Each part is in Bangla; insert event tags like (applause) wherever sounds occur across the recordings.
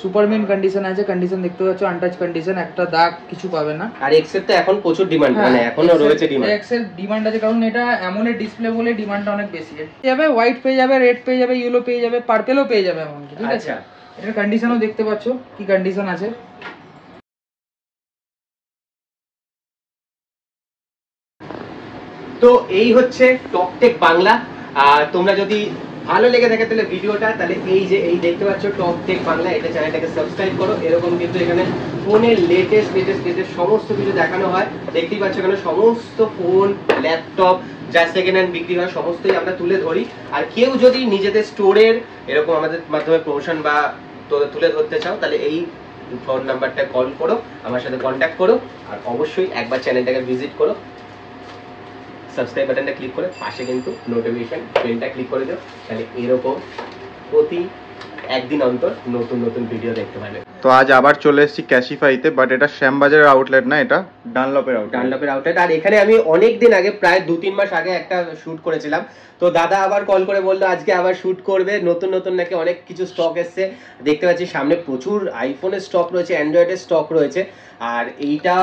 সুপার মিন কন্ডিশন আছে কন্ডিশন দেখতে পাচ্ছ আনটাচ কন্ডিশন একটা দাগ কিছু পাবে না। আর এক্সের তো এখন প্রচুর ডিমান্ড হ্যাঁ, মানে এখনও রয়েছে ডিমান্ড এক্সেল ডিমান্ড আছে কারণ এটা এমনের ডিসপ্লে বলে ডিমান্ডটা অনেক বেশি। যাবে হোয়াইট পেয়ে যাবে রেড পেয়ে যাবে ইয়েলো পেয়ে যাবে পার্পেলও পেয়ে যাবে এমনকি ঠিক আছে? আচ্ছা। এটার কন্ডিশনও দেখতে পাচ্ছ কি কন্ডিশন আছে। তো এই হচ্ছে টকটেক বাংলা। আর তোমরা যদি ভালো লেগে থাকে তাহলে ভিডিওটা, তাহলে এই যে, এই দেখতে পাচ্ছ টপ টেক বাংলা, এটা চ্যানেলটাকে সাবস্ক্রাইব করো। এরকম কিন্তু এখানে ফোনের লেটেস্ট লেটেস্ট লেটেস্ট সমস্ত কিছু দেখানো হয়। দেখতেই পাচ্ছ এখানে সমস্ত ফোন ল্যাপটপ যা সেকেন্ড হ্যান্ড বিক্রি হয়, সমস্তই আমরা তুলে ধরি। আর কেউ যদি নিজেদের স্টোরের এরকম আমাদের মাধ্যমে প্রমোশন বা তুলে ধরতে চাও, তাহলে এই ফোন নাম্বারটা কল করো, আমার সাথে কন্ট্যাক্ট করো। আর অবশ্যই একবার চ্যানেলটাকে ভিজিট করো। সাবস্ক্রাইব বাটনটা ক্লিক করে পাশে কিন্তু নোটিফিকেশন বেলটা ক্লিক করে দিও। তাহলে এরকম প্রতি একদিন অন্তর নতুন নতুন ভিডিও দেখতে পাবে তো আজ আবার চলে এসেছি ক্যাশিফাইতে বাট এটা শ্যামবাজারের আউটলেট না, এটা ডানলপের আউটলেট ডানলপের আউটলেট আর এখানে আমি অনেক দিন আগে, প্রায় দু তিন মাস আগে একটা শুট করেছিলাম। তো দাদা আবার কল করে বলল, আজকে আবার শুট করবে। নতুন নতুন নাকি অনেক কিছু স্টক এসছে। দেখতে পাচ্ছি সামনে প্রচুর আইফোনের স্টক রয়েছে অ্যান্ড্রয়েডের স্টক রয়েছে। আর এইটা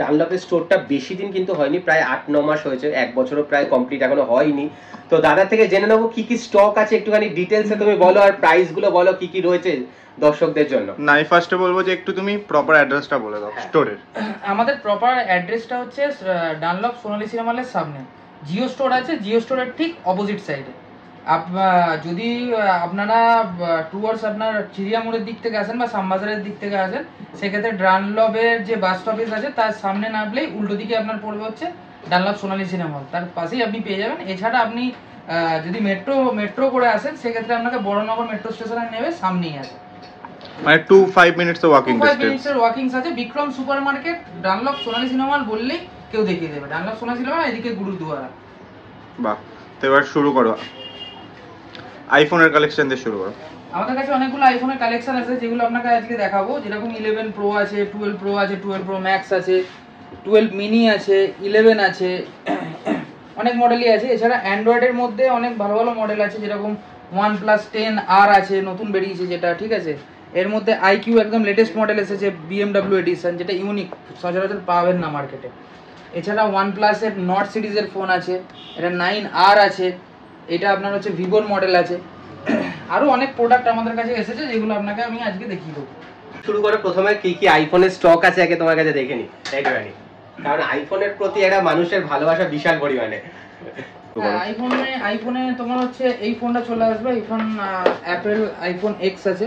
ডানলপের স্টোরটা বেশি দিন কিন্তু হয়নি, প্রায় আট ন মাস হয়েছে, এক বছরও প্রায় কমপ্লিট এখনও হয়নি। তো দাদা থেকে জেনে নেব কি কি স্টক আছে, একটুখানি ডিটেলসে তুমি বলো, আর প্রাইসগুলো বলো, কি কি রয়েছে। দর্শকদের জন্য। নাই ফার্স্টে বলব যে একটু তুমি প্রপার অ্যাড্রেসটা বলে দাও হ্যাঁ। স্টোরের আমাদের প্রপার অ্যাড্রেসটা হচ্ছে ডানলপ সোনালি সিনেমালের সামনে। জিও স্টোর আছে জিও স্টোরের ঠিক অপোজিট সাইডে যদি আপনারা টুয়ার্ডস আপনার চিড়িয়া মোড়ের দিক থেকে আসেন বা শ্যামবাজারের দিক থেকে আসেন সেক্ষেত্রে ডানলবের যে বাস স্টপেজ আছে তার সামনে নামলেই উল্টো দিকে আপনার পড়বে হচ্ছে ডানলপ সোনালি সিনেমা হল তার পাশেই আপনি পেয়ে যাবেন। এছাড়া আপনি যদি মেট্রো মেট্রো করে আসেন সেক্ষেত্রে আপনাকে বড়নগর মেট্রো স্টেশনে নেবে সামনেই আছে মানে টু ফাইভ মিনিটস তো ওয়াকিং ফাইভ ওয়াকিংস আছে Bikram super market Dunlop Sonali cinema hall বললেই কেউ দেখিয়ে দেবে। ডানলপ সোনালি সিনেমা এদিকে গুরুদুয়ারা। বাহ তো এবার শুরু করো। আইফোনের কালেকশন দিয়ে শুরু করো। আমাদের কাছে অনেকগুলো আইফোনের কালেকশন আছে যেগুলো আপনাকে আজকে দেখাবো। যেরকম ইলেভেন প্রো আছে টুয়েলভ প্রো আছে টুয়েলভ প্রো ম্যাক্স আছে টুয়েলভ মিনি আছে ইলেভেন আছে (coughs) অনেক মডেলই আছে। এছাড়া অ্যান্ড্রয়েডের মধ্যে অনেক ভালো ভালো মডেল আছে যেরকম ওয়ান প্লাস টেন আর আছে নতুন বেরিয়েছে যেটা ঠিক আছে? এর মধ্যে আইকিউ একদম লেটেস্ট মডেল এসেছে বিএমডাব্লিউ এডিশন যেটা ইউনিক সচরাচর পাবেন না মার্কেটে এছাড়া ওয়ান প্লাসের নট সিরিজের ফোন আছে এটা নাইন আর আছে এটা আপনার হচ্ছে ভিভোর মডেল আছে। আরও অনেক প্রোডাক্ট আমাদের কাছে এসেছে যেগুলো আপনাকে আমি আজকে দেখিয়ে দেবো। শুরু করে প্রথমে কি কি আইফোনের স্টক আছে আগে তোমার কাছে দেখে নি? একটুখানি কারণ আইফোনের প্রতি একটা মানুষের ভালোবাসা বিশাল পরিমাণে। হ্যাঁ আইফোনে আইফোনে তোমার হচ্ছে এই ফোনটা চলে আসবে এখন অ্যাপেল আইফোন এক্স আছে।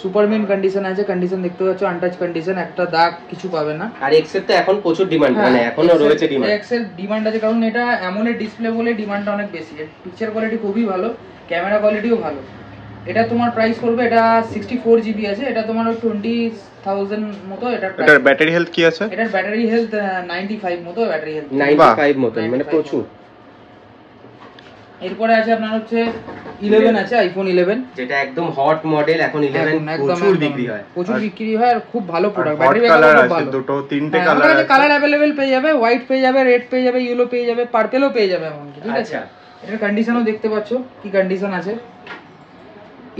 সুপার মিন কন্ডিশন আছে কন্ডিশন দেখতে পাচ্ছ আনটাচ কন্ডিশন একটা দাগ কিছু পাবে না। আর এক্সের তো এখন প্রচুর ডিমান্ড হ্যাঁ, মানে এখনও রয়েছে ডিমান্ড এক্সের ডিমান্ড আছে কারণ এটা এমনের ডিসপ্লে বলে ডিমান্ডটা অনেক বেশি। পিকচার কোয়ালিটি খুবই ভালো ক্যামেরা কোয়ালিটিও ভালো। এটা তোমার প্রাইস করবে এটা সিক্সটি ফোর জিবি আছে এটা তোমার টোয়েন্টি থাউজেন্ড মতো এটা এটার ব্যাটারি হেলথ কি আছে? এটার ব্যাটারি হেলথ নাইনটি ফাইভ মতো ব্যাটারি হেলথ নাইনটি ফাইভ মতন মানে প্রচুর। এরপরে আছে আপনার হচ্ছে ইলেভেন আছে আইফোন ইলেভেন যেটা একদম হট মডেল এখন ইলেভেন প্রচুর বিক্রি হয়। প্রচুর বিক্রি হয় আর খুব ভালো প্রোডাক্ট ব্যাটারি কালার আছে দুটো তিনটে হ্যাঁ, কালার আমাদের কাছে আছে। কালার অ্যাভেলেবেল পেয়ে যাবে হোয়াইট পেয়ে যাবে রেড পেয়ে যাবে ইয়েলো পেয়ে যাবে পার্পেলও পেয়ে যাবে এমনকি ঠিক আছে? আচ্ছা। এটার কন্ডিশনও দেখতে পাচ্ছ কি কন্ডিশন আছে?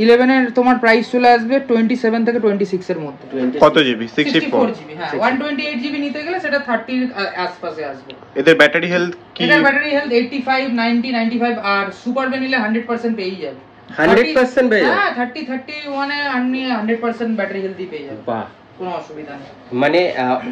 ইলেভেনের তোমার প্রাইস চলে আসবে টোয়েন্টি সেভেন থেকে টোয়েন্টি সিক্স এর মধ্যে। কত জিবি সিক্সটি ফোর জিবি হ্যাঁ। ওয়ান টোয়েন্টি এইট জিবি নিতে গেলে সেটা থার্টির আশপাশে আসবে। এদের ব্যাটারি হেলথ কি? এটার battery health eighty five ninety ninety five আর সুপার বে নিলে হান্ড্রেড পার্সেন্ট পেয়েই যাবে। 100% পেয়ে যাবে? হ্যাঁ থার্টি থার্টি ওয়ানে আপনি হান্ড্রেড পার্সেন্ট ব্যাটারি হেলথই পেয়ে যাবে। বাহ। কোনো অসুবিধা নেই। মানে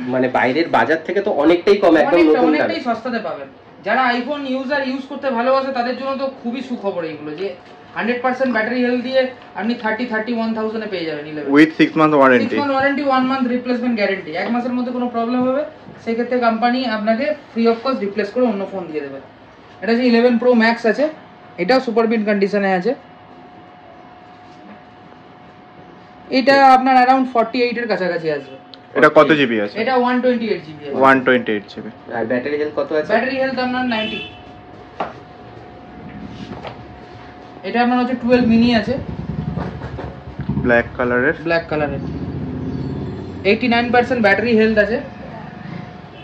মানে বাইরের বাজার থেকে তো অনেকটাই কম একদম নতুন দামে। অনেকটাই সস্তাতে পাবেন। যারা আইফোন ইউজার ইউজ করতে ভালোবাসে তাদের জন্য তো খুবই সুখবর এইগুলো যে হান্ড্রেড পার্সেন্ট ব্যাটারি হেলথ দিয়ে আপনি থার্টি থার্টি ওয়ান থাউজেন্ডে পেয়ে যাবেন eleven with six month six warranty month warranty one month replacement guarantee এক মাসের মধ্যে কোনো প্রবলেম হবে সেক্ষেত্রে কোম্পানি আপনাকে ফ্রি অফ কস্ট রিপ্লেস করে অন্য ফোন দিয়ে দেবে। এটা যে ইলেভেন প্রো ম্যাক্স আছে এটাও সুপার বিট কন্ডিশনে আছে। এটা আপনার অ্যারাউন্ড ফর্টি এইটের কাছাকাছি আসবে। এটা কত জিবি আছে? এটা one twenty eight GB one twenty eight GB আর ব্যাটারি হেলথ কত আছে? ব্যাটারি হেলথ আপনার নাইনটি এটা আপনার হচ্ছে টুয়েলভ মিনি আছে। ব্ল্যাক কালারের ব্ল্যাক কালারের eighty nine percent battery health আছে।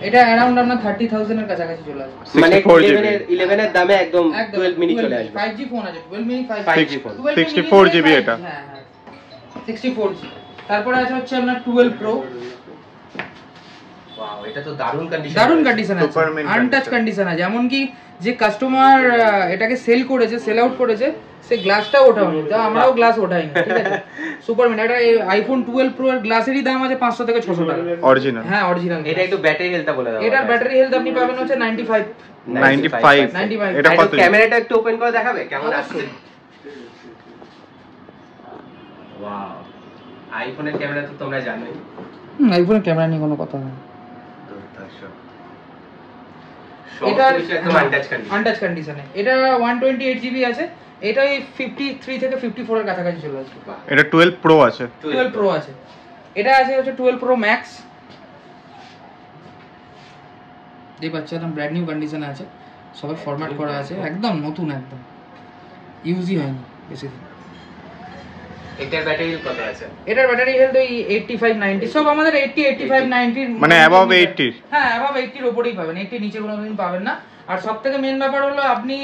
এটা অ্যারাউন্ড আপনার থার্টি থাউজেন্ডের কাছাকাছি চলে আসবে। মানে 64 11 এর 11 এর দামে একদম 12 মিনি চলে আসবে। ফাইভ জি ফোন আছে twelve mini five 5G phone. 64 GB এটা। হ্যাঁ হ্যাঁ। সিক্সটি ফোর জি তারপরে আছে হচ্ছে আপনার টুয়েলভ প্রো ওয়াও এটা তো দারুণ কন্ডিশন দারুণ কন্ডিশন আছে। আনটাচ কন্ডিশন আছে। এমনকি যে কাস্টমার এটাকে সেল করেছে সেল আউট করেছে সে গ্লাসটা ওঠাওনি তা আমরাও গ্লাস ওঠাইনি ঠিক আছে? সুপার এটা আইফোন টুয়েলভ প্রো এর গ্লাসেরই দাম আছে পাঁচশো থেকে ছশো টাকা। অরিজিনাল হ্যাঁ অরিজিনাল এটা একটু ব্যাটারি হেলথটা বলে দাও। এটার ব্যাটারি হেলথ আপনি পাবেন হচ্ছে নাইনটি ফাইভ 95 95 এটা কত? ক্যামেরাটা একটু ওপেন করে দেখাবে? কেমন আসছে? ওয়াও আইফোনের ক্যামেরা তো তোমরা জানোই। আইফোনের ক্যামেরা নিয়ে কোনো কথা নেই। সব এটা একদম আনটাচ কন্ডিশনে এটা ওয়ান টোয়েন্টি এইট জিবি আছে এটা এই ফিফটি থ্রি থেকে ফিফটি ফোর এর কাছাকাছি চলে আসবে। এটা 12 প্রো আছে। টুয়েলভ প্রো আছে। এটা আছে হচ্ছে টুয়েলভ প্রো ম্যাক্স বাচ্চাটা ব্র্যান্ড নিউ কন্ডিশনে আছে। সবাই ফরম্যাট করা আছে। একদম নতুন একদম। ইউজই হয়নি বেশি দিন। এটার ব্যাটারি কত আছে? এটার ব্যাটারি হেলথ ওই এইটটি ফাইভ নাইনটি সব আমাদের এইটটি এইটটি ফাইভ নাইনটির মানে above 80 হ্যাঁ অ্যাবাভ এইটটির ওপরেই পাবেন এইটটি নিচে কোনোদিন পাবেন না। আর সব থেকে মেন ব্যাপার হলো আপনি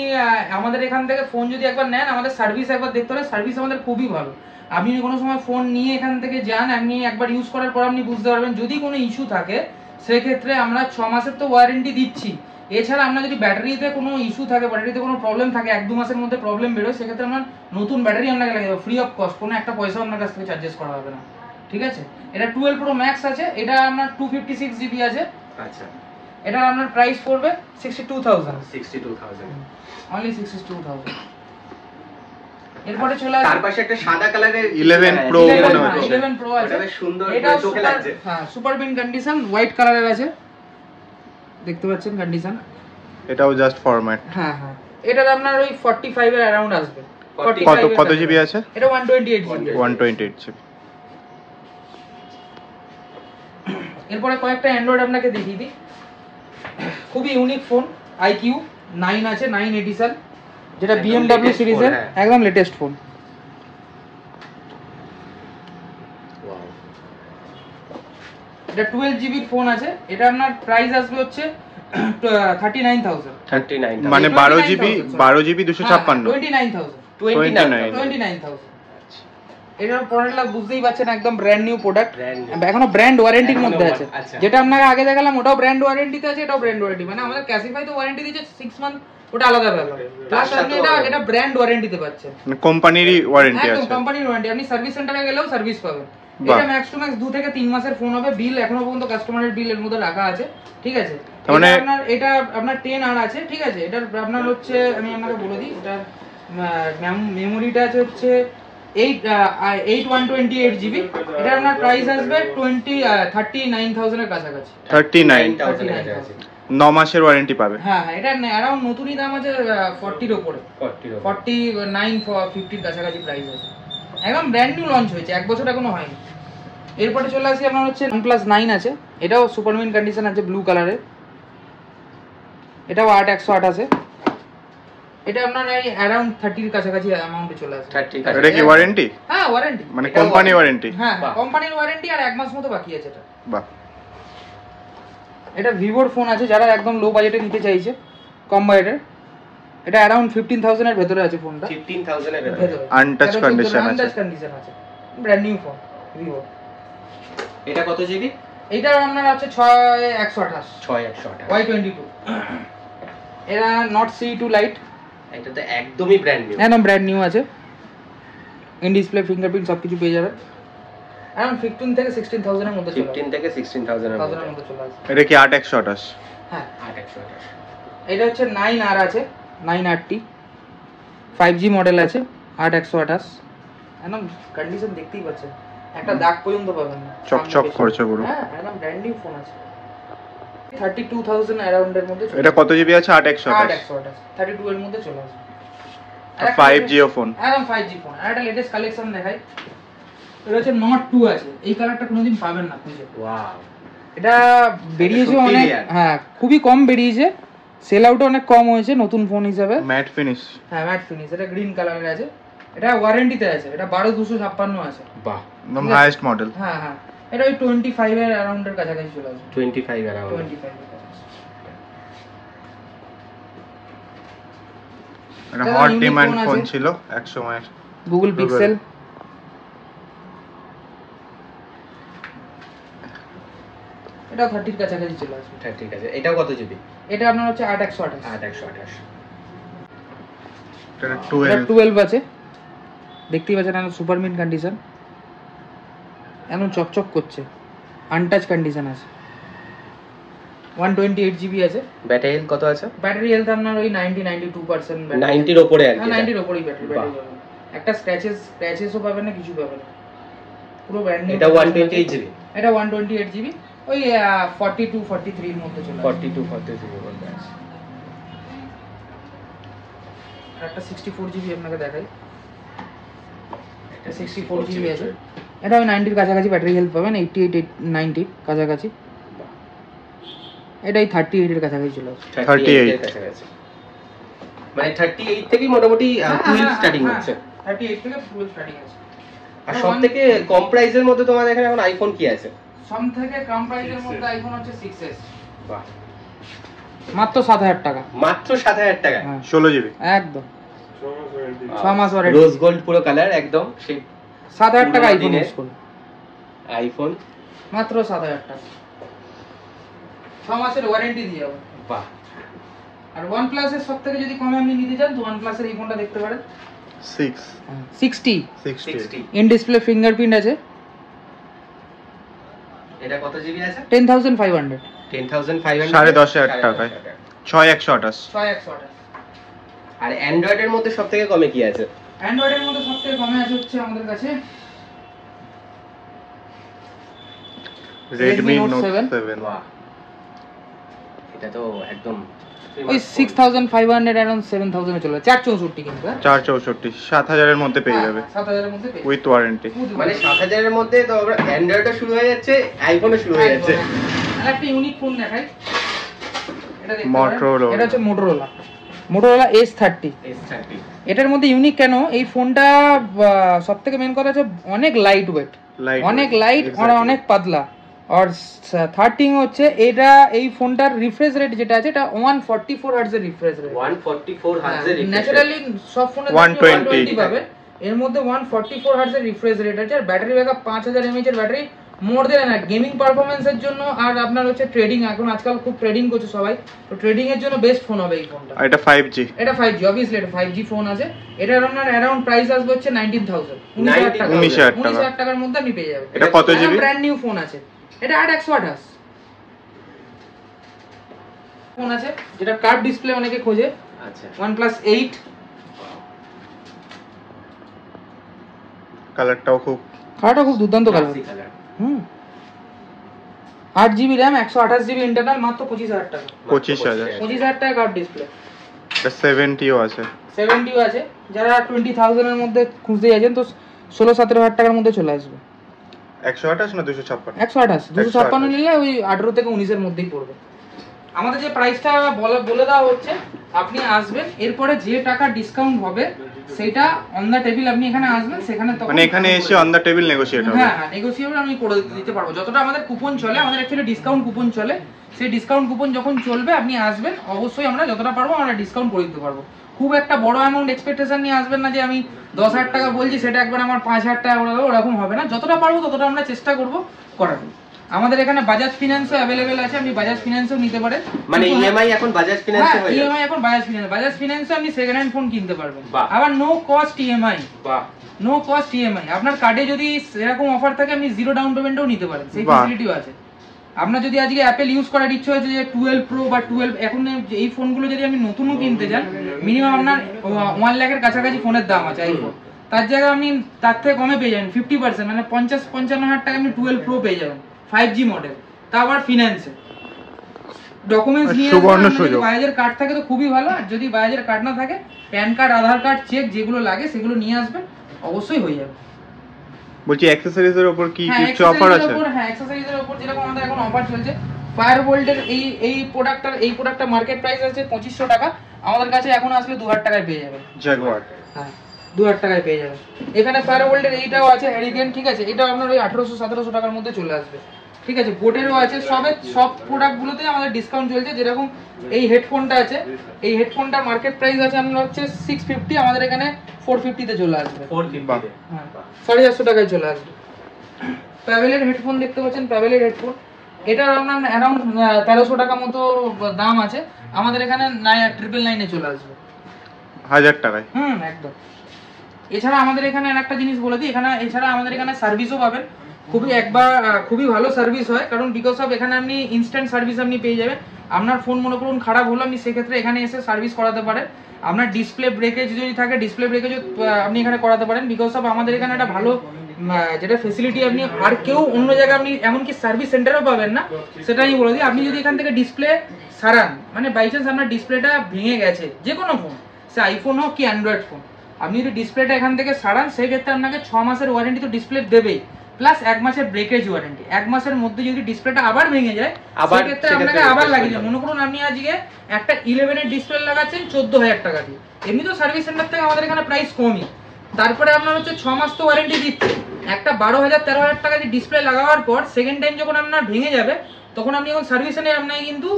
আমাদের এখান থেকে ফোন যদি একবার নেন আমাদের সার্ভিস একবার দেখতে হলে সার্ভিস আমাদের খুবই ভালো। আপনি কোনো সময় ফোন নিয়ে এখান থেকে যান আপনি একবার ইউজ করার পর আপনি বুঝতে পারবেন যদি কোনো ইস্যু থাকে সেক্ষেত্রে আমরা ছ মাসের তো ওয়ারেন্টি দিচ্ছি। এছাড়া আপনার যদি ব্যাটারিতে কোনো ইস্যু থাকে ব্যাটারিতে কোনো প্রবলেম থাকে এক দু মাসের মধ্যে প্রবলেম বেরোয় সেক্ষেত্রে আমরা নতুন ব্যাটারি আপনাকে লাগে ফ্রি অফ কস্ট কোনো একটা পয়সাও আপনার কাছ থেকে চার্জেস করা হবে না। ঠিক আছে? এটা টুয়েলভ প্রো ম্যাক্স আছে এটা আপনার টু ফিফটি সিক্স জিবি আছে। আচ্ছা। এটার আপনার প্রাইস পড়বে sixty two thousand 62000 only sixty two thousand এরপরে চলে আসে তার পাশে একটা সাদা কালারের 11 Pro মনে হচ্ছে। ইলেভেন প্রো আছে। বেশ সুন্দর এটা চোখে লাগছে। হ্যাঁ সুপার বিন কন্ডিশন হোয়াইট কালারের আছে। দেখতে পাচ্ছেন কন্ডিশন এটাও জাস্ট ফরম্যাট হ্যাঁ হ্যাঁ। এটার আপনার ওই ফর্টি ফাইভ এর অ্যারাউন্ড আসবে। কত কত জিবি আছে? এটা one twenty eight GB 128 GB এরপরে কয়েকটা অ্যান্ড্রয়েড আপনাকে দেখিয়ে দিই। খুবই ইউনিক ফোন আইকিউ নাইন আছে নাইন এডিশন যেটা বিএমডাব্লিউ latest সিরিজের হ্যাঁ। একদম লেটেস্ট ফোন এটা টুয়েলভ জিবির ফোন আছে। এটা আপনার প্রাইস আসবে হচ্ছে থার্টি নাইন থাউজেন্ড 39 মানে 29,000 12 GB. 12 GB 256 twenty nine thousand 29 twenty nine thousand এটার প্রোডাক্টটা বুঝতেই পারছেন একদম ব্র্যান্ড নিউ প্রোডাক্ট এখনও ব্র্যান্ড ওয়ারেন্টির মধ্যে আছে। আচ্ছা। যেটা আপনাকে আগে দেখালাম ওটাও ব্র্যান্ড ওয়ারেন্টিতে আছে এটাও ব্র্যান্ড ওয়ারেন্টি মানে আমাদের ক্যাসিফাই তো ওয়ারেন্টি দিচ্ছে সিক্স মান্থ ওটা আলাদা ব্যাপার। প্লাস আপনি এটা হ্যাঁ, এটা ব্র্যান্ড ওয়ারেন্টিতে পাচ্ছেন। মানে কোম্পানিরই ওয়ারেন্টি আছে। কোম্পানির ওয়ারেন্টি আপনি সার্ভিস সেন্টারে গেলেও সার্ভিস পাবেন। এটা ম্যাক্স টু ম্যাক্স দু থেকে তিন মাসের ফোন হবে। বিল এখনও পর্যন্ত কাস্টমারের বিল এর মধ্যে রাখা আছে ঠিক আছে? মানে- আপনার এটা আপনার টেন আর আছে ঠিক আছে? এটার আপনার হচ্ছে আমি আপনাকে বলে দিই এটার মেমোরিটা আছে হচ্ছে eight eight one twenty eight GB এটা আপনার প্রাইস আসবে টোয়েন্টি থার্টি নাইন থাউজেন্ডের কাছাকাছি। 39,000 এর কাছে। 9 মাসের ওয়ারেন্টি পাবে। হ্যাঁ হ্যাঁ এটা অ্যারাউন্ড নতুনই দাম আছে ফর্টির ওপরে। 40 এর উপর। ফর্টি নাইন ফিফটির কাছাকাছি প্রাইস আছে। একদম ব্র্যান্ড নিউ লঞ্চ হয়েছে এক বছর এখনও হয়নি। এরপরে চলে আসি আপনার হচ্ছে ওয়ান প্লাস নাইন আছে। এটাও সুপারমিন কন্ডিশন আছে ব্লু কালারের এটাও আট একশো আট আছে। এটা আপনার এই অ্যারাউন্ড থার্টির কাছাকাছি অ্যামাউন্টে চলে আসে। 30 এটা কি ওয়ারেন্টি হ্যাঁ ওয়ারেন্টি মানে কোম্পানি ওয়ারেন্টি হ্যাঁ কোম্পানির ওয়ারেন্টি আর এক মাস মতো বাকি আছে এটা। বাহ। এটা ভিভোর ফোন আছে যারা একদম লো বাজেটে নিতে চাইছে কম বাজেটের এটা অ্যারাউন্ড ফিফটিন থাউজেন্ডের ভেতরে আছে ফোনটা 15000 এর ভেতরে। Untouched condition আছে। আনটাচ কন্ডিশন আছে। ব্র্যান্ড নিউ ফোন ভিভো এটা কত জিবি? এইটা আপনার আছে ছয় একশো আঠাশ। 6128 ওয়াই টোয়েন্টি টু এরা নট সি টু লাইট এটা তো একদমই ব্র্যান্ড নিউ একদম ব্র্যান্ড নিউ আছে। ইন ডিসপ্লে ফিঙ্গারপ্রিন্ট সব কিছু পেয়ে যাবে অ্যারাউন্ড ফিফটিন থেকে সিক্সটিন থাউজেন্ডের মধ্যে 15 থেকে 16000 এর থাউজেন্ডের মধ্যে চলে আসবে এটা কি 8 128 হ্যাঁ। 8128 এটা হচ্ছে নাইন আর আছে। Nine RT five G model আছে। আট একশো আঠাশ। একদম কন্ডিশন দেখতেই পাচ্ছেন। একটা দাগ পর্যন্ত পাবেন। না চকচক করছে পুরো। হ্যাঁ একদম ব্র্যান্ড নিউ ফোন আছে। থার্টি টু থাউজেন্ড অ্যারাউন্ডের মধ্যে এটা কত জিবি আছে? 8 আট 128 একশো থার্টি টু এর মধ্যে চলে আসবে। 5G ও ফোন একদম ফাইভ জি ফোন আর একটা লেটেস্ট কালেকশন দেখাই। এটা হচ্ছে নট টু আছে। এই কালারটা কোনোদিন পাবেন না খুঁজে। ওয়াও এটা বেরিয়েছে অনেক হ্যাঁ খুবই কম বেরিয়েছে। সেল আউট অনেক কম হয়েছে নতুন ফোন হিসাবে। ম্যাট ফিনিশ হ্যাঁ ম্যাট ফিনিশ এটা গ্রিন কালারের আছে। এটা ওয়ারেন্টিতে আছে। এটা বারো দুশো ছাপ্পান্ন আছে। বাহ। একদম হাইয়েস্ট মডেল হ্যাঁ হ্যাঁ। এটা ওই টোয়েন্টি ফাইভ এর অ্যারাউন্ডের কাছাকাছি চলে আসবে। 25 অ্যারাউন্ড টোয়েন্টি এর কাছাকাছি। এটা এটা হট ডিমান্ড ফোন ছিল এক সময় গুগল। পিক্সেল এটাও থার্টির কাছাকাছি চলে আসবে। হ্যাঁ ঠিক আছে এটাও কত জিবি এটা আপনার হচ্ছে আট একশো আঠাশ। আট একশো আঠাশ। এটা এটা টুয়েলভ টুয়েলভ আছে। দেখতেই পাচ্ছেন সুপার মিন কন্ডিশন এখন চকচক করছে। আনটাচ কন্ডিশন আছে। ওয়ান টোয়েন্টি এইট জিবি আছে। ব্যাটারি হেলথ কত আছে? ব্যাটারি হেলথ আপনার ওই নাইনটি নাইনটি টু পার্সেন্ট নাইনটির ওপরে আর কি হ্যাঁ নাইনটির ওপরেই ব্যাটারি বাহ। একটা স্ক্র্যাচেস স্ক্র্যাচেসও পাবেন না কিছু পাবেন না। পুরো ব্র্যান্ড এটা ওয়ান টোয়েন্টি এইট জিবি এটা ওয়ান টোয়েন্টি এইট জিবি ওই ফর্টি টু ফর্টি থ্রির মধ্যে চলে আসবে ফর্টি টু ফর্টি জিবি বলতে আছে একটা সিক্সটি ফোর জিবি আপনাকে দেখাই। এটা সিক্সটি ফোর জিবি আছে। এটা ওই নাইনটির কাছাকাছি ব্যাটারি হেলথ পাবেন এইটটি এইট এইট নাইনটির কাছাকাছি। এটা এই থার্টি এইটের কাছাকাছি চলে 38 এর কাছাকাছি। মানে থার্টি এইট থেকেই মোটামুটি হ্যাঁ, টুয়েলভ স্টার্টিং হচ্ছে। থার্টি এইট থেকে টুয়েলভ স্টার্টিং আছে আর সব থেকে কম প্রাইসের মধ্যে তোমাদের এখানে এখন আইফোন কি আছে? সব থেকে কম প্রাইসের মধ্যে আইফোন হচ্ছে সিক্স এস বাহ। মাত্র সাত হাজার টাকা। মাত্র সাত হাজার টাকা? হ্যাঁ। ষোলো জিবি একদম। ছ মাস ওয়ারেন্টি রোজ গোল্ড পুরো কালার একদম। সেই সাত হাজার টাকা আইফোন ইউজ করুন আইফোন মাত্র সাত হাজার টাকা। ছ মাসের ওয়ারেন্টি দিয়ে যাব। বাহ। আর ওয়ান প্লাসের সব থেকে যদি কমে আপনি নিতে চান তো ওয়ান প্লাসের এই ফোনটা দেখতে পারেন। Six sixty sixty sixty in display fingerprint আছে। এটা কত জিবি আছে? Ten thousand five hundred ten thousand five সাড়ে দশ হাজার টাকায়। ছয় একশো আঠাশ। ছয় একশো আঠাশ। আর অ্যান্ড্রয়েডের মধ্যে সব থেকে কমে কি আছে? অ্যান্ড্রয়েডের মধ্যে সব থেকে কমে আছে হচ্ছে আমাদের কাছে রেডমি Note 7 সেভেন বাহ। এটা তো একদম ওই six thousand five hundred around seven থাউজেন্ডে চলে যায়। চার চৌষট্টি কিন্তু হ্যাঁ? চার চৌষট্টি সাত হাজারের মধ্যে পেয়ে যাবে। সাত হাজারের মধ্যে পেয়ে উইথ ওয়ারেন্টি মানে সাত হাজারের মধ্যে তো আমরা অ্যান্ড্রয়েডও শুরু হয়ে যাচ্ছে আইফোনও শুরু হয়ে যাচ্ছে। আর একটা ইউনিক ফোন দেখাই। এটা দেখতে Motorola। এটা হচ্ছে মোটরোলা মোটরোলা এস থার্টি এটার মধ্যে ইউনিক কেন? এই ফোনটা সব থেকে মেন কথা হচ্ছে অনেক লাইট ওয়েট অনেক লাইট আর অনেক পাতলা। আর থার্ড থিং হচ্ছে এটা এই ফোনটার রিফ্রেশ রেট যেটা আছে এটা ওয়ান ফর্টি ফোর হার্টস এর রিফ্রেশ রেট 144 হার্জের ন্যাচারালি সব ফোনে 120 পাবে। এর মধ্যে ওয়ান ফর্টি ফোর হার্টস এর রিফ্রেশ রেট আছে আর ব্যাটারি ব্যাকআপ পাঁচ হাজার এমএইচ এর ব্যাটারি মোর দেন না গেমিং পারফরমেন্সের জন্য আর আপনার হচ্ছে ট্রেডিং এখন আজকাল খুব ট্রেডিং করছে সবাই। তো ট্রেডিং এর জন্য বেস্ট ফোন হবে এই ফোনটা এটা ফাইভ জি এটা ফাইভ জি অবভিয়াসলি এটা ফাইভ জি ফোন আছে। এটার আপনার অ্যারাউন্ড প্রাইস আসবে হচ্ছে নাইনটিন থাউজেন্ড উনিশ হাজার টাকা। 19,000 উনিশ টাকা। হাজার টাকার মধ্যে আপনি পেয়ে যাবেন। এটা কত জিবি ব্র্যান্ড নিউ ফোন আছে। এটা আট একশো আঠাশ। ফোন আছে যেটা কার্ভ ডিসপ্লে অনেকে খোঁজে। আচ্ছা। প্লাস এইট কালারটাও খুব কালারটা খুব দুর্দান্ত কালার। হুম। আট জিবি র্যাম একশো আঠাশ জিবি ইন্টারনাল মাত্র পঁচিশ হাজার টাকা। পঁচিশ হাজার। পঁচিশ হাজার। টাকা কার্ভ ডিসপ্লে সেভেন্টিও আছে। সেভেন্টিও আছে। যারা টোয়েন্টি থাউজেন্ডের মধ্যে খুঁজতে চাইছেন তো ষোলো সতেরো হাজার টাকার মধ্যে চলে আসবে। একশো আঠাশ না দুশো ছাপ্পান্ন? একশো আঠাশ। দুশো ছাপ্পান্ন নিলে ওই আঠেরো থেকে উনিশের মধ্যেই পড়বে। আমাদের যে প্রাইসটা বলে বলে দেওয়া হচ্ছে আপনি আসবেন। এরপরে যে টাকা ডিসকাউন্ট হবে সেটা অন দ্য টেবিল আপনি এখানে আসবেন সেখানে তখন মানে এখানে essay on the table negotiate হবে। হ্যাঁ হ্যাঁ আমি করে দিতে পারব। যতটা আমাদের কুপন চলে আমাদের অ্যাকচুয়ালি ডিসকাউন্ট কুপন চলে সেই ডিসকাউন্ট কুপন যখন চলবে আপনি আসবেন অবশ্যই আমরা যতটা পারব আমরা ডিসকাউন্ট করে দিতে পারব। খুব একটা বড় অ্যামাউন্ট এক্সপেকটেশন নিয়ে আসবেন না যে আমি দশ হাজার টাকা বলছি সেটা একবার আমার পাঁচ হাজার টাকা ওরকম হবে না। যতটা পারব ততটা আমরা চেষ্টা করব করার। আমাদের এখানে বাজাজ ফিনান্সও অ্যাভেলেবেল আছে আপনি বাজাজ ফিনান্সও নিতে পারেন। মানে হ্যাঁ- ইএমআই এখন বাজাজ ফিনান্সে হ্যাঁ হয়ে ইএমআই এখন বাজাজ ফিনান্স বাজাজ ফিনান্সে আপনি সেকেন্ড হ্যান্ড ফোন কিনতে পারবেন। আবার নো কস্ট ইএমআই বাহ। নো কস্ট ইএমআই আপনার কার্ডে যদি সেরকম অফার থাকে আপনি জিরো ডাউন পেমেন্টও নিতে পারেন। সেই বাহ। ফেসিলিটিও আছে। আপনার যদি আজকে অ্যাপেল ইউজ করার ইচ্ছে হয়েছে যে টুয়েলভ প্রো বা টুয়েলভ এখন এই ফোনগুলো যদি আপনি নতুনও কিনতে চান মিনিমাম আপনার ওয়ান লাখের কাছাকাছি ফোনের দাম আছে আইফোন তার জায়গায় আপনি তার থেকে কমে পেয়ে যাবেন ফিফটি পার্সেন্ট মানে পঞ্চাশ পঞ্চান্ন হাজার টাকা আপনি টুয়েলভ প্রো পেয়ে যাবেন। ফাইভ জি মডেল তা আবার ফিনান্সে ডকুমেন্টস নিয়ে যদি সুযোগ। কার্ড থাকে তো খুবই ভালো আর যদি বাজাজের কার্ড না থাকে PAN card Aadhaar card check যেগুলো লাগে সেগুলো নিয়ে আসবেন অবশ্যই হয়ে যাবে। বলছি অ্যাক্সেসরিজ এর উপর কি হ্যাঁ কিছু অফার আছে? এর হ্যাঁ অ্যাক্সেসরিজের উপর যেরকম আমাদের এখন অফার চলছে ফায়ার বোল্টের এই এই প্রোডাক্টটার এই প্রোডাক্টটা মার্কেট প্রাইস আছে পঁচিশশো টাকা আমাদের কাছে এখন আসলে দু হাজার টাকায় পেয়ে যাবে। জাগুয়ার হ্যাঁ দু হাজার টাকায় পেয়ে যাবেন এখানে ফায়ার বোল্টের এইটাও আছে হ্যারিকেন ঠিক আছে? এটাও আপনার ওই আঠারোশো সতেরোশো টাকার মধ্যে চলে আসবে। ঠিক আছে বোটেরও আছে সবে সব প্রোডাক্টগুলোতে আমাদের ডিসকাউন্ট চলছে। যেরকম এই হেডফোনটা আছে এই হেডফোনটার মার্কেট প্রাইস আছে আপনার হচ্ছে সিক্স ফিফটি আমাদের এখানে ফোর ফিফটিতে চলে আসবে। হ্যাঁ সাড়ে চারশো টাকায় চলে আসবে। প্যাভেলের হেডফোন দেখতে পাচ্ছেন? প্যাভেলের হেডফোন এটার আপনার অ্যারাউন্ড তেরোশো টাকা মতো দাম আছে। আমাদের এখানে ট্রিপল নাইনে চলে আসবে। হাজার টাকায়। হুম একদম। এছাড়া আমাদের এখানে একটা জিনিস বলে দিই এখানে এছাড়া আমাদের এখানে সার্ভিসও পাবেন। খুবই একবার খুবই ভালো সার্ভিস হয়, কারণ বিকজ অফ এখানে আপনি ইনস্ট্যান্ট সার্ভিস আপনি পেয়ে যাবেন। আপনার ফোন মনে করুন খারাপ হলো, আপনি সেক্ষেত্রে এখানে এসে সার্ভিস করাতে পারেন। আপনার ডিসপ্লে ব্রেকেজ যদি থাকে ডিসপ্লে ব্রেকেজ আপনি এখানে করাতে পারেন। বিকজ অফ আমাদের এখানে একটা ভালো যেটা ফেসিলিটি আপনি আর কেউ অন্য জায়গায় আপনি এমনকি সার্ভিস সেন্টারও পাবেন না। সেটা আমি বলে দিই, আপনি যদি এখান থেকে ডিসপ্লে সারান মানে বাই চান্স আপনার ডিসপ্লেটা ভেঙে গেছে যে কোনো ফোন সে আইফোন হোক কি অ্যান্ড্রয়েড ফোন আপনি যদি ডিসপ্লেটা এখান থেকে সারান, সেক্ষেত্রে আপনাকে ছ মাসের ওয়ারেন্টি তো ডিসপ্লে দেবেই। প্লাস এক মাসের ব্রেকেজ ওয়ারেন্টি এক মাসের মধ্যে যদি ডিসপ্লেটা আবার ভেঙে যায় আবার সেক্ষেত্রে সেক্ষেত্রে আপনাকে আবার লাগিয়ে মনে করুন আপনি আজকে একটা ইলেভেনের ডিসপ্লে লাগাচ্ছেন চোদ্দ হাজার টাকা দিয়ে। এমনি তো সার্ভিস সেন্টার থেকে আমাদের এখানে প্রাইস কমই। তারপরে আপনার হচ্ছে ছ মাস তো ওয়ারেন্টি দিচ্ছে। একটা বারো হাজার তেরো হাজার টাকা দিয়ে ডিসপ্লে লাগাবার পর সেকেন্ড টাইম যখন আপনার ভেঙে যাবে তখন আপনি এখন সার্ভিস সেন্টারে আপনাকে কিন্তু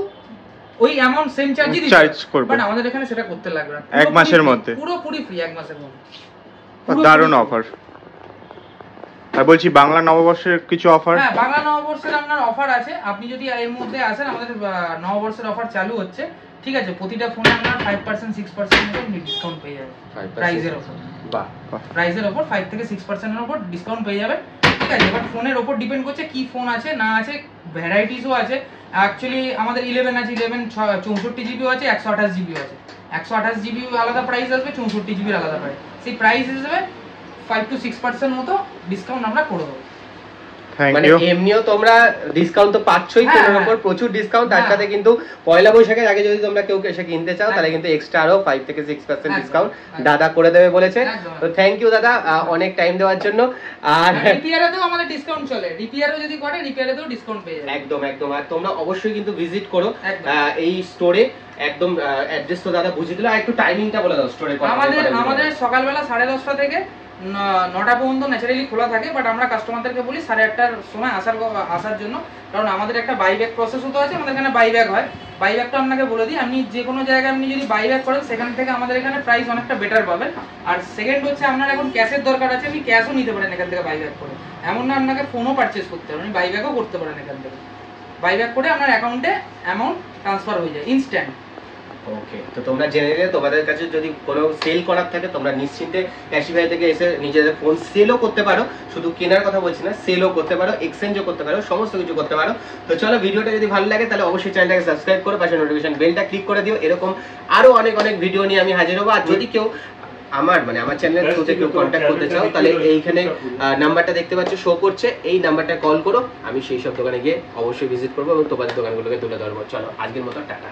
ওই অ্যামাউন্ট সেম চার্জই দিতে Charge করবে। বাট আমাদের এখানে সেটা করতে লাগবে না। এক মাসের মধ্যে। পুরোপুরি ফ্রি এক মাসের মধ্যে। দারুণ অফার আর বলছি বাংলা নববর্ষের কিছু অফার হ্যাঁ বাংলা নববর্ষের আপনার অফার আছে। আপনি যদি এর মধ্যে আসেন আমাদের নববর্ষের অফার চালু হচ্ছে। ঠিক আছে প্রতিটা ফোনে আপনার ফাইভ পার্সেন্ট সিক্স পার্সেন্ট মতো ডিসকাউন্ট পেয়ে যাবেন। 5% প্রাইজের ওপর বাহ। প্রাইসের ওপর ফাইভ থেকে সিক্স পার্সেন্টের ওপর ডিসকাউন্ট পেয়ে যাবেন। ঠিক আছে এবার ফোনের ওপর ডিপেন্ড করছে কি ফোন আছে না আছে ভ্যারাইটিসও আছে। অ্যাকচুয়ালি আমাদের ইলেভেন আছে ইলেভেন চৌষট্টি জিবিও আছে একশো আঠাশ জিবিও আছে। একশো আঠাশ জিবি আলাদা প্রাইস আসবে চৌষট্টি জিবির আলাদা প্রাইস সেই প্রাইস হিসেবে ফাইভ টু সিক্স পার্সেন্ট মতো ডিসকাউন্ট আমরা করে দেবো। মানে এমনিও তোমরা ডিসকাউন্ট তো পাচ্ছই হ্যাঁ, হ্যাঁ। উপর প্রচুর ডিসকাউন্ট তার হ্যাঁ। সাথে কিন্তু পয়লা বৈশাখের আগে যদি তোমরা কেউ এসে কিনতে চাও তাহলে কিন্তু এক্সট্রা আরও ফাইভ থেকে সিক্স পার্সেন্ট ডিসকাউন্ট দাদা করে দেবে বলেছে। তো থ্যাংক ইউ দাদা অনেক টাইম দেওয়ার জন্য। আর রিপেয়ারেতেও আমাদের ডিসকাউন্ট চলে। রিপেয়ারও যদি করে রিপেয়ারেতেও ডিসকাউন্ট পেয়ে যাবে। একদম একদম। আর তোমরা অবশ্যই কিন্তু ভিজিট করো আহ, এই স্টোরে একদম অ্যাড্রেস তো দাদা বুঝিয়ে দিল। আর একটু টাইমিংটা বলে দাও স্টোরে আমাদের আমাদের সকালবেলা সাড়ে দশটা থেকে নটা পর্যন্ত ন্যাচারালি খোলা থাকে বাট আমরা কাস্টমারদেরকে বলি সাড়ে আটটার সময় আসার আসার জন্য। কারণ আমাদের একটা বাইব্যাক প্রসেসও তো আছে, আমাদের এখানে বাইব্যাক হয়। বাইব্যাকটা আপনাকে বলে দিই, আপনি যে কোনো জায়গায় আপনি যদি বাইব্যাক করেন, সেখান থেকে আমাদের এখানে প্রাইস অনেকটা বেটার পাবেন। আর সেকেন্ড হচ্ছে, আপনার এখন ক্যাশের দরকার আছে, আপনি ক্যাশও নিতে পারেন এখান থেকে বাইব্যাক করে। এমন না, আপনাকে ফোনও পারচেস করতে হবে, আপনি বাইব্যাকও করতে পারেন এখান থেকে। বাইব্যাক করে আপনার অ্যাকাউন্টে অ্যামাউন্ট ট্রান্সফার হয়ে যায় ইনস্ট্যান্ট ওকে তো তোমরা জেনে নিলে, তোমাদের কাছে যদি কোনো সেল করার থাকে, তোমরা নিশ্চিন্তে ক্যাশিফাই থেকে এসে নিজেদের ফোন সেলও করতে পারো। শুধু কেনার কথা বলছি না সেলও করতে পারো এক্সচেঞ্জও করতে পারো, সমস্ত কিছু করতে পারো। তো চলো, ভিডিওটা যদি ভালো লাগে, তাহলে অবশ্যই চ্যানেলটাকে সাবস্ক্রাইব করো, পাশে নোটিফিকেশন বেলটা ক্লিক করে দিও। এরকম আরও অনেক অনেক ভিডিও নিয়ে আমি হাজির হব। আর যদি কেউ আমার মানে আমার চ্যানেলের থ্রুতে কেউ কন্ট্যাক্ট করতে চাও, তাহলে এইখানে নাম্বারটা দেখতে পাচ্ছ শো করছে। এই নাম্বারটা কল করো। আমি সেই সব দোকানে গিয়ে অবশ্যই ভিজিট করব এবং তোমাদের দোকানগুলোকে তুলে ধরবো। চলো, আজকের মতো, টাটা।